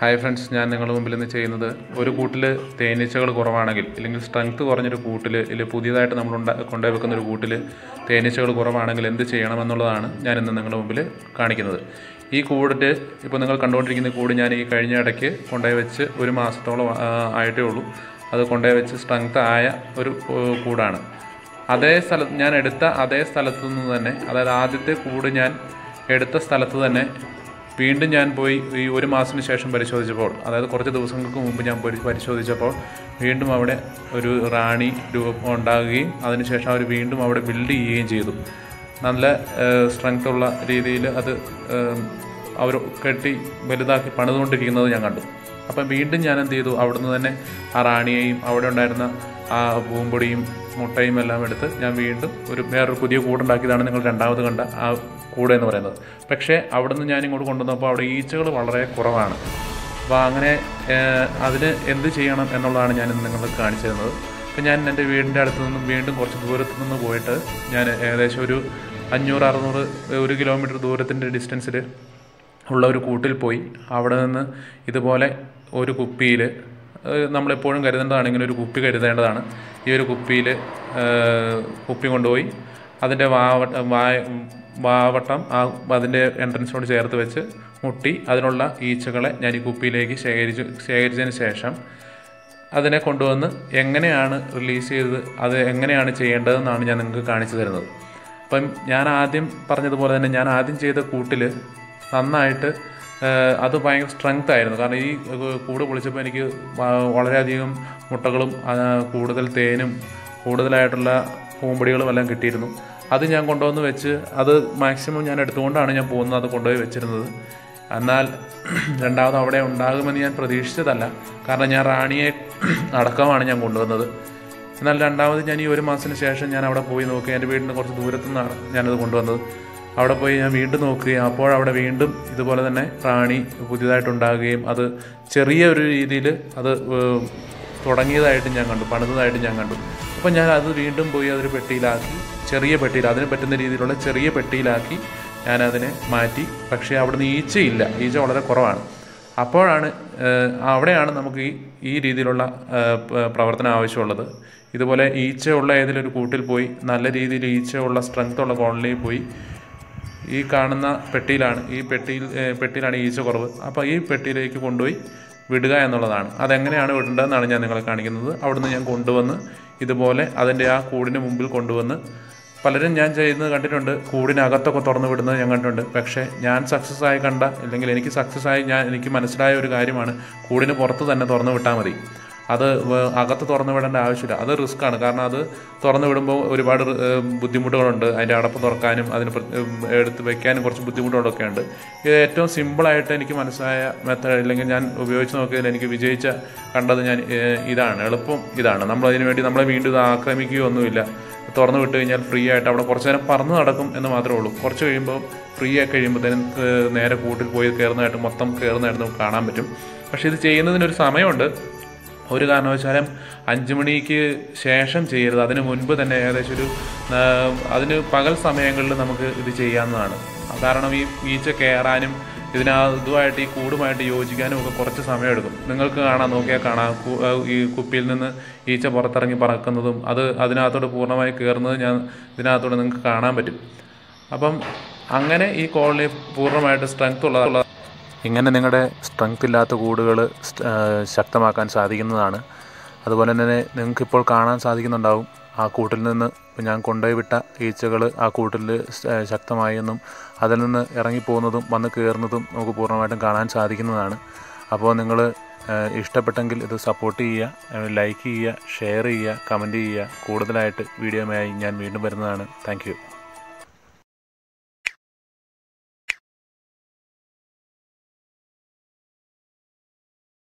Hi friends ഞാൻ നിങ്ങളുടെ മുമ്പിൽ ഇന്ന് ചെയ്യുന്നത് ഒരു കൂട്ടിൽ തേനീച്ചകൾ കുറവാണെങ്കിൽ അല്ലെങ്കിൽ സ്ട്രെങ്ത് കുറഞ്ഞൊരു കൂട്ടിൽ അല്ലെങ്കിൽ പുതിയതായിട്ട് നമ്മൾ ഉണ്ടാ കൊണ്ടുപോയി വെക്കുന്ന ഒരു കൂട്ടിൽ തേനീച്ചകൾ കുറവാണെങ്കിൽ എന്ത് ചെയ്യണമെന്നുള്ളതാണ് ഞാൻ ഇന്ന് നിങ്ങളുടെ മുമ്പിൽ കാണിക്കുന്നത്. ഈ കൂടിന്റെ ഇപ്പോൾ നിങ്ങൾ കണ്ടുകൊണ്ടിരിക്കുന്ന കൂട് ഞാൻ ഈ കഴിഞ്ഞ ഇടയ്ക്ക് കൊണ്ടുപോയി വെച്ച് ഒരു മാസത്തോളം ആയിട്ടേ ഉള്ളൂ. അത് കൊണ്ടുപോയി വെച്ച് സ്ട്രെങ്ത് ആയ ഒരു കൂടാണ്. അതേ സ്ഥലത്ത് ഞാൻ എടുത്ത അതേ സ്ഥലത്തു നിന്ന് തന്നെ അതായത് ആദ്യത്തെ കൂട് ഞാൻ എടുത്ത സ്ഥലത്ത് തന്നെ വീണ്ടും ഞാൻ പോയി ഈ ഒരു മാസത്തിന് ശേഷം പരിശോധിച്ചപ്പോൾ അതായത് കുറച്ച് ദിവസങ്ങൾക്ക് മുമ്പ് ഞാൻ പരിശോധിച്ചപ്പോൾ വീണ്ടും അവിടെ ഒരു റാണി രൂപം ഉണ്ടാകുകയും അതിനുശേഷം അവർ വീണ്ടും അവിടെ ബിൽഡ് ചെയ്യുകയും ചെയ്തു. നല്ല സ്ട്രെങ്ത് ഉള്ള രീതിയിൽ അത് അവർ കെട്ടി വലുതാക്കി പണിതുകൊണ്ടിരിക്കുന്നത് ഞാൻ കണ്ടു. അപ്പം വീണ്ടും ഞാൻ എന്ത് ചെയ്തു? അവിടുന്ന് തന്നെ ആ റാണിയെയും അവിടെ ഉണ്ടായിരുന്ന ആ പൂമ്പൊടിയും മുട്ടയും എല്ലാം എടുത്ത് ഞാൻ വീണ്ടും ഒരു വേറൊരു പുതിയ കൂടുണ്ടാക്കിയതാണ് നിങ്ങൾ രണ്ടാമത് കണ്ട ആ കൂട് എന്ന് പറയുന്നത്. പക്ഷേ അവിടുന്ന് ഞാൻ ഇങ്ങോട്ട് കൊണ്ടുവന്നപ്പോൾ അവിടെ ഈച്ചകൾ വളരെ കുറവാണ്. അപ്പോൾ അങ്ങനെ അതിന് എന്ത് ചെയ്യണം എന്നുള്ളതാണ് ഞാൻ നിങ്ങൾക്ക് കാണിച്ചു തരുന്നത്. അപ്പോൾ ഞാൻ എന്റെ വീടിന്റെ അടുത്ത് നിന്നും വീണ്ടും കുറച്ച് ദൂരത്ത് നിന്ന് പോയിട്ട് ഞാൻ ഏകദേശം ഒരു അഞ്ഞൂറ് അറുന്നൂറ് ഒരു കിലോമീറ്റർ ദൂരത്തിന്റെ ഡിസ്റ്റൻസിൽ ഉള്ള ഒരു കൂട്ടിൽ പോയി. അവിടെ നിന്ന് ഇതുപോലെ ഒരു കുപ്പിയിൽ നമ്മളെപ്പോഴും കരുതേണ്ടതാണ്. ഇങ്ങനെ ഒരു കുപ്പി കരുതേണ്ടതാണ്. ഈ ഒരു കുപ്പിയിൽ കുപ്പി കൊണ്ടുപോയി അതിന്റെ വാവട്ട വായ വാവട്ടം ആ അതിന്റെ എൻട്രൻസിനോട് ചേർത്ത് വെച്ച് മുട്ടി അതിനുള്ള ഈച്ചകളെ ഞാൻ ഈ കുപ്പിയിലേക്ക് ശേഖരിച്ചു ശേഖരിച്ചതിന് ശേഷം അതിനെ കൊണ്ടുവന്ന് എങ്ങനെയാണ് റിലീസ് ചെയ്തത് അത് എങ്ങനെയാണ് ചെയ്യേണ്ടതെന്നാണ് ഞാൻ നിങ്ങൾക്ക് കാണിച്ചു തരുന്നത്. അപ്പം ഞാൻ ആദ്യം പറഞ്ഞതുപോലെ തന്നെ ഞാൻ ആദ്യം ചെയ്ത കൂട്ടിൽ നന്നായിട്ട് അത് ഭയങ്കര സ്ട്രെങ്ത് ആയിരുന്നു. കാരണം ഈ കൂട് പൊളിച്ചപ്പോൾ എനിക്ക് വളരെയധികം മുട്ടകളും കൂടുതൽ തേനും കൂടുതലായിട്ടുള്ള പൂമ്പടികളും എല്ലാം കിട്ടിയിരുന്നു. അത് ഞാൻ കൊണ്ടുവന്ന് വെച്ച് അത് മാക്സിമം ഞാൻ എടുത്തുകൊണ്ടാണ് ഞാൻ പോകുന്നത് അത് കൊണ്ടുപോയി വെച്ചിരുന്നത്. എന്നാൽ രണ്ടാമത് അവിടെ ഉണ്ടാകുമെന്ന് ഞാൻ പ്രതീക്ഷിച്ചതല്ല. കാരണം ഞാൻ റാണിയെ അടക്കമാണ് ഞാൻ കൊണ്ടുവന്നത്. എന്നാൽ രണ്ടാമത് ഞാൻ ഈ ഒരു മാസത്തിന് ശേഷം ഞാൻ അവിടെ പോയി നോക്കി എന്റെ വീടിന് കുറച്ച് ദൂരത്തു നിന്നാണ് ഞാനത് കൊണ്ടുവന്നത്. അവിടെ പോയി ഞാൻ വീണ്ടും നോക്കുകയും അപ്പോൾ അവിടെ വീണ്ടും ഇതുപോലെ തന്നെ പ്രാണി പുതിയതായിട്ടുണ്ടാകുകയും അത് ചെറിയ ഒരു രീതിയിൽ അത് തുടങ്ങിയതായിട്ടും ഞാൻ കണ്ടു പണിതായിട്ടും ഞാൻ കണ്ടു. അപ്പോൾ ഞാൻ അത് വീണ്ടും പോയി അതൊരു പെട്ടിയിലാക്കി ചെറിയ പെട്ടിയിൽ അതിന് പറ്റുന്ന രീതിയിലുള്ള ചെറിയ പെട്ടിയിലാക്കി ഞാനതിനെ മാറ്റി. പക്ഷേ അവിടുന്ന് ഈച്ചയില്ല ഈച്ച വളരെ കുറവാണ്. അപ്പോഴാണ് അവിടെയാണ് നമുക്ക് ഈ ഈ രീതിയിലുള്ള പ്രവർത്തനം ആവശ്യമുള്ളത്. ഇതുപോലെ ഈച്ചയുള്ള ഏതെങ്കിലും ഒരു കൂട്ടിൽ പോയി നല്ല രീതിയിൽ ഈച്ചയുള്ള സ്ട്രെങ്ത്തുള്ള കോളനിയിൽ പോയി ഈ കാണുന്ന പെട്ടിയിലാണ് ഈ പെട്ടിയിൽ പെട്ടിയിലാണ് ഈച്ച കുറവ് അപ്പോൾ ഈ പെട്ടിയിലേക്ക് കൊണ്ടുപോയി വിടുക എന്നുള്ളതാണ്. അതെങ്ങനെയാണ് വിടേണ്ടതെന്നാണ് ഞാൻ നിങ്ങളെ കാണിക്കുന്നത്. അവിടുന്ന് ഞാൻ കൊണ്ടുവന്ന് ഇതുപോലെ അതിന്റെ ആ കൂടിന് മുമ്പിൽ കൊണ്ടുവന്ന് പലരും ഞാൻ ചെയ്യുന്നത് കണ്ടിട്ടുണ്ട്. കൂടിനകത്തൊക്കെ തുറന്നു വിടുന്നത് ഞാൻ കണ്ടിട്ടുണ്ട്. പക്ഷേ ഞാൻ സക്സസ് ആയി കണ്ട അല്ലെങ്കിൽ എനിക്ക് സക്സസ് ആയി ഞാൻ എനിക്ക് മനസ്സിലായ ഒരു കാര്യമാണ് കൂടിന് പുറത്ത് തന്നെ തുറന്നു വിട്ടാൽ മതി. അത് അകത്ത് തുറന്നു വിടേണ്ട ആവശ്യമില്ല. അത് റിസ്ക് ആണ്. കാരണം അത് തുറന്നു വിടുമ്പോൾ ഒരുപാട് ബുദ്ധിമുട്ടുകളുണ്ട്. അതിന്റെ അടപ്പ് തുറക്കാനും അതിന് എടുത്ത് വെക്കാനും കുറച്ച് ബുദ്ധിമുട്ടുകളൊക്കെ ഉണ്ട്. ഇത് ഏറ്റവും സിമ്പിളായിട്ട് എനിക്ക് മനസ്സിലായ മെത്തേഡ് അല്ലെങ്കിൽ ഞാൻ ഉപയോഗിച്ച് നോക്കിയതിൽ എനിക്ക് വിജയിച്ച കണ്ടത് ഞാൻ ഇതാണ്. എളുപ്പം ഇതാണ്. നമ്മൾ അതിന് വേണ്ടി നമ്മളെ വീണ്ടും ഇത് ആക്രമിക്കുകയോ ഒന്നുമില്ല തുറന്നു വിട്ട് കഴിഞ്ഞാൽ ഫ്രീ ആയിട്ട് അവിടെ കുറച്ച് നേരം പറന്ന് നടക്കും എന്ന് മാത്രമേ ഉള്ളൂ. കുറച്ച് കഴിയുമ്പോൾ ഫ്രീ ആയി കഴിയുമ്പോഴത്തേനും നേരെ കൂട്ടിൽ പോയി കയറുന്നതായിട്ട് മൊത്തം കയറുന്നതായിട്ട് നമുക്ക് കാണാൻ പറ്റും. പക്ഷേ ഇത് ചെയ്യുന്നതിനൊരു സമയമുണ്ട്. ഒരു കാരണവശാലും അഞ്ച് മണിക്ക് ശേഷം ചെയ്യരുത്. അതിന് മുൻപ് തന്നെ ഏകദേശം ഒരു അതിന് പകൽ സമയങ്ങളിൽ നമുക്ക് ഇത് ചെയ്യാവുന്നതാണ്. കാരണം ഈ ഈച്ച കയറാനും ഇതിനാ ഇതുമായിട്ട് ഈ കൂടുമായിട്ട് യോജിക്കാനും ഒക്കെ കുറച്ച് സമയമെടുക്കും. നിങ്ങൾക്ക് കാണാൻ നോക്കിയാൽ കാണാം. ഈ കുപ്പിയിൽ നിന്ന് ഈച്ച പുറത്തിറങ്ങി പറക്കുന്നതും അത് അതിനകത്തോട് പൂർണമായി കയറുന്നത് ഞാൻ ഇതിനകത്തോട് നിങ്ങൾക്ക് കാണാൻ പറ്റും. അപ്പം അങ്ങനെ ഈ കോളനി പൂർണമായിട്ട് സ്ട്രെങ്ത് ഉള്ള ഇങ്ങനെ നിങ്ങളുടെ സ്ട്രെങ്ത് ഇല്ലാത്ത കൂടുകൾ ശക്തമാക്കാൻ സാധിക്കുന്നതാണ്. അതുപോലെ തന്നെ നിങ്ങൾക്കിപ്പോൾ കാണാൻ സാധിക്കുന്നുണ്ടാവും ആ കൂട്ടിൽ നിന്ന് ഞാൻ കൊണ്ടുപോയി വിട്ട ഈച്ചകൾ ആ കൂട്ടിൽ ശക്തമായെന്നും അതിൽ നിന്ന് ഇറങ്ങിപ്പോകുന്നതും വന്ന് കയറുന്നതും നമുക്ക് പൂർണമായിട്ടും കാണാൻ സാധിക്കുന്നതാണ്. അപ്പോൾ നിങ്ങൾ ഇഷ്ടപ്പെട്ടെങ്കിൽ ഇത് സപ്പോർട്ട് ചെയ്യുക ലൈക്ക് ചെയ്യുക ഷെയർ ചെയ്യുക കമന്റ് ചെയ്യുക. കൂടുതലായിട്ട് വീഡിയോയുമായി ഞാൻ വീണ്ടും വരുന്നതാണ്. താങ്ക്